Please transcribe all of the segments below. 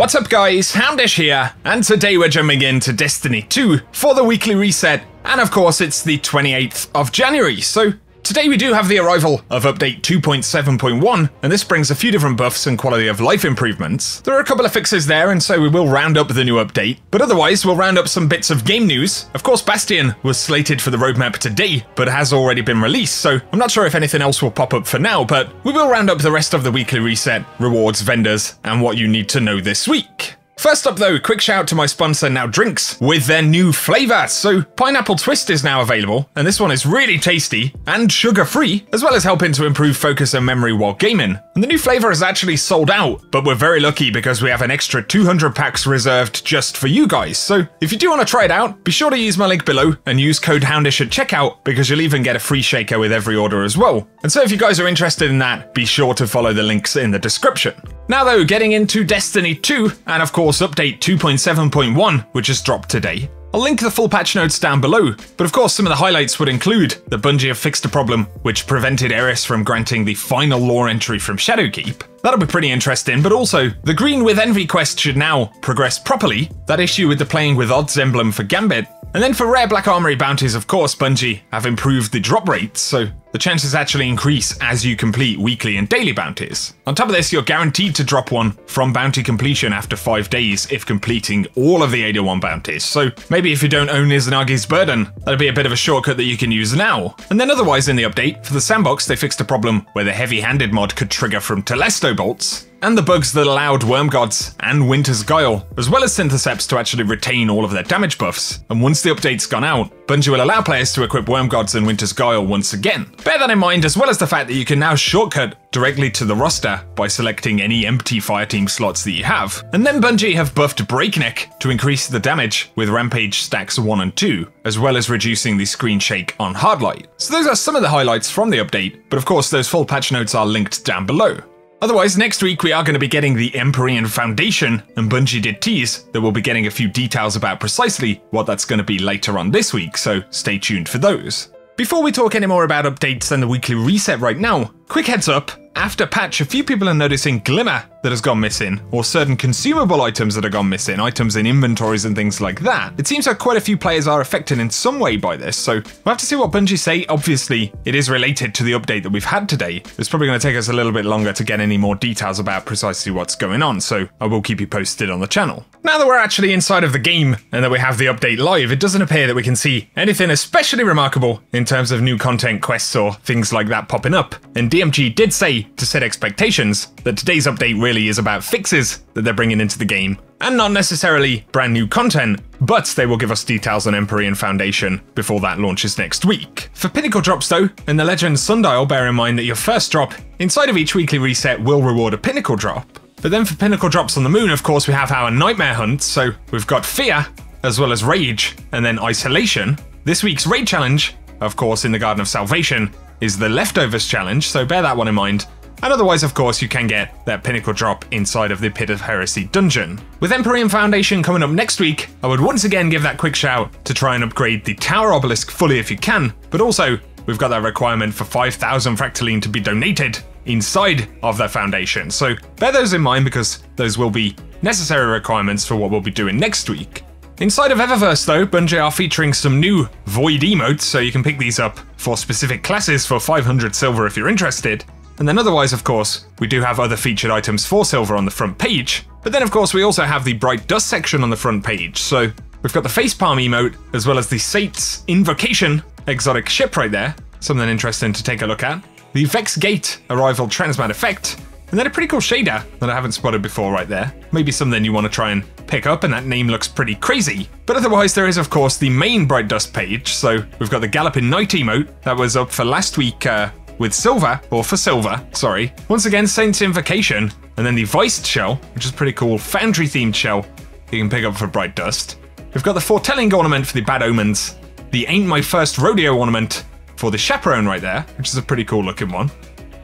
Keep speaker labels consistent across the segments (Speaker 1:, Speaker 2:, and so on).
Speaker 1: What's up guys, Houndish here, and today we're jumping into Destiny 2 for the weekly reset, and of course it's the 28th of January, so Today we do have the arrival of update 2.7.1, and this brings a few different buffs and quality of life improvements. There are a couple of fixes there, and so we will round up the new update, but otherwise we'll round up some bits of game news. Of course Bastion was slated for the roadmap today, but has already been released, so I'm not sure if anything else will pop up for now, but we will round up the rest of the weekly reset, rewards, vendors, and what you need to know this week. First up though, quick shout to my sponsor NAU Drinks with their new flavour. So Pineapple Twist is now available, and this one is really tasty and sugar free, as well as helping to improve focus and memory while gaming. And the new flavour is actually sold out, but we're very lucky because we have an extra 200 packs reserved just for you guys. So if you do want to try it out, be sure to use my link below and use code Houndish at checkout because you'll even get a free shaker with every order as well. And so if you guys are interested in that, be sure to follow the links in the description. Now though, getting into Destiny 2, and of course update 2.7.1, which has dropped today. I'll link the full patch notes down below, but of course some of the highlights would include that Bungie have fixed a problem which prevented Eris from granting the final lore entry from Shadowkeep. That'll be pretty interesting, but also, the Green with Envy quest should now progress properly, that issue with the playing with odds emblem for Gambit, and then for rare Black Armory bounties, of course, Bungie have improved the drop rates, so the chances actually increase as you complete weekly and daily bounties. On top of this, you're guaranteed to drop one from bounty completion after 5 days if completing all of the Ada-1 bounties, so maybe if you don't own Izanagi's Burden, that'd be a bit of a shortcut that you can use now. And then otherwise in the update, for the sandbox they fixed a problem where the heavy-handed mod could trigger from Telesto bolts, and the bugs that allowed Wormgods and Winter's Guile, as well as Synthoceps to actually retain all of their damage buffs. And once the update's gone out, Bungie will allow players to equip Wormgods and Winter's Guile once again. Bear that in mind, as well as the fact that you can now shortcut directly to the roster by selecting any empty fireteam slots that you have. And then Bungie have buffed Breakneck to increase the damage with Rampage stacks 1 and 2, as well as reducing the screen shake on Hardlight. So those are some of the highlights from the update, but of course those full patch notes are linked down below. Otherwise, next week we are going to be getting the Empyrean Foundation, and Bungie did tease that we'll be getting a few details about precisely what that's going to be later on this week, so stay tuned for those. Before we talk any more about updates and the weekly reset right now, quick heads up, after patch, a few people are noticing Glimmer that has gone missing, or certain consumable items that have gone missing, items in inventories and things like that. It seems like quite a few players are affected in some way by this, so we'll have to see what Bungie say. Obviously, it is related to the update that we've had today. It's probably going to take us a little bit longer to get any more details about precisely what's going on, so I will keep you posted on the channel. Now that we're actually inside of the game and that we have the update live, it doesn't appear that we can see anything especially remarkable in terms of new content quests or things like that popping up. And DMG did say to set expectations that today's update really is about fixes that they're bringing into the game, and not necessarily brand new content, but they will give us details on Empyrean Foundation before that launches next week. For Pinnacle drops though, in the Legend Sundial, bear in mind that your first drop inside of each weekly reset will reward a Pinnacle drop. But then for Pinnacle drops on the moon, of course, we have our Nightmare Hunt, so we've got Fear, as well as Rage, and then Isolation. This week's Raid Challenge, of course, in the Garden of Salvation, is the Leftovers Challenge, so bear that one in mind. And otherwise, of course, you can get that pinnacle drop inside of the Pit of Heresy dungeon. With Empyrean Foundation coming up next week, I would once again give that quick shout to try and upgrade the Tower Obelisk fully if you can, but also, we've got that requirement for 5,000 Fractaline to be donated inside of that foundation. So bear those in mind because those will be necessary requirements for what we'll be doing next week. Inside of Eververse though, Bungie are featuring some new Void emotes, so you can pick these up for specific classes for 500 silver if you're interested. And then otherwise, of course, we do have other featured items for silver on the front page. But then, of course, we also have the Bright Dust section on the front page. So we've got the Facepalm emote, as well as the Saint's Invocation exotic ship right there. Something interesting to take a look at. The Vex Gate Arrival Transmat effect. And then a pretty cool shader that I haven't spotted before right there. Maybe something you want to try and pick up, and that name looks pretty crazy. But otherwise, there is, of course, the main Bright Dust page. So we've got the Galloping Knight emote that was up for last week uh, with silver, or for silver, sorry. Once again, Saint's Invocation, and then the Viced shell, which is pretty cool, Foundry themed shell you can pick up for Bright Dust. We've got the Foretelling ornament for the Bad Omens, the Ain't My First Rodeo ornament for the Chaperone right there, which is a pretty cool looking one.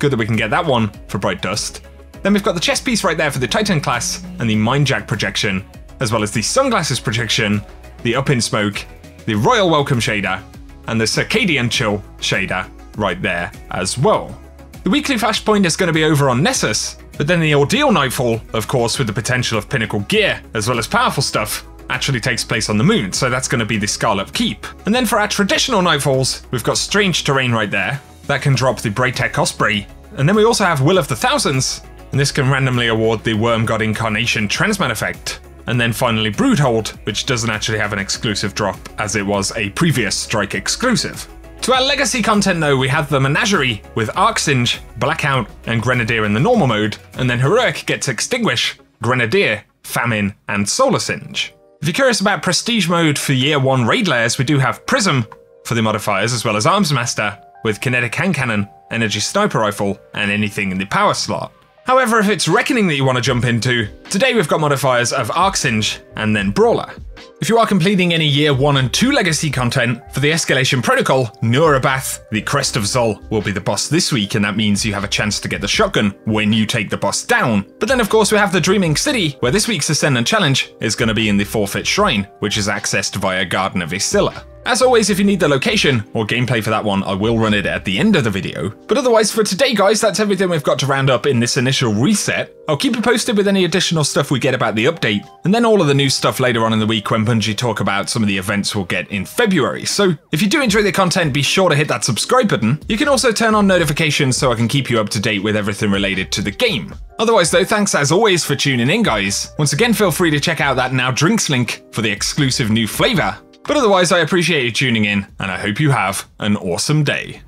Speaker 1: Good that we can get that one for Bright Dust. Then we've got the chest piece right there for the Titan class, and the Mindjack projection, as well as the Sunglasses projection, the Up in Smoke, the Royal Welcome shader, and the Circadian Chill shader right there as well. The weekly flashpoint is going to be over on Nessus, But then the Ordeal Nightfall, of course, with the potential of pinnacle gear, as well as powerful stuff, actually takes place on the moon, so that's going to be the Scarlet Keep. And then for our traditional Nightfalls, we've got Strange Terrain right there. That can drop the Braytech Osprey. And then we also have Will of the Thousands, and this can randomly award the Worm God Incarnation Transmat effect. And then finally Broodhold, which doesn't actually have an exclusive drop, as it was a previous Strike exclusive. To our legacy content though, we have the Menagerie with Arcsinge, Blackout, and Grenadier in the normal mode, and then Heroic gets Extinguish, Grenadier, Famine, and Solar Singe. If you're curious about Prestige mode for Year 1 raid layers, we do have Prism for the modifiers, as well as Arms Master, with Kinetic Hand Cannon, Energy Sniper Rifle, and anything in the power slot. However, if it's Reckoning that you want to jump into, today we've got modifiers of Arcsinge and then Brawler. If you are completing any Year 1 and 2 Legacy content, for the Escalation Protocol, Nur Abath, the Crest of Xol, will be the boss this week, and that means you have a chance to get the shotgun when you take the boss down. But then, of course, we have the Dreaming City, where this week's Ascendant Challenge is going to be in the Forfeit Shrine, which is accessed via Garden of Esila. As always, if you need the location or gameplay for that one, I will run it at the end of the video. But otherwise, for today, guys, that's everything we've got to round up in this initial reset. I'll keep you posted with any additional stuff we get about the update, and then all of the new stuff later on in the week when Bungie talk about some of the events we'll get in February. So if you do enjoy the content, be sure to hit that subscribe button. You can also turn on notifications so I can keep you up to date with everything related to the game. Otherwise though, thanks as always for tuning in guys. Once again, feel free to check out that NAU Drinks link for the exclusive new flavour but otherwise, I appreciate you tuning in, and I hope you have an awesome day.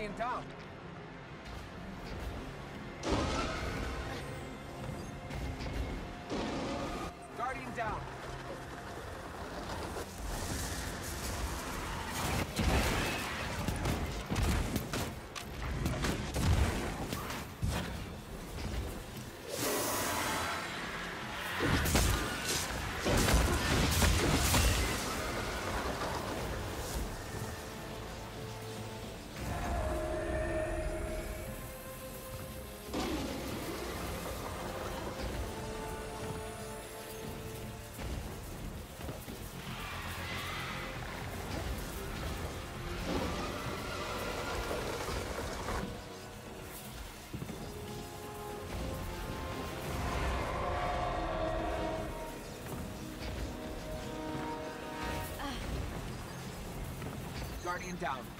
Speaker 2: Guardian down. Guardian down.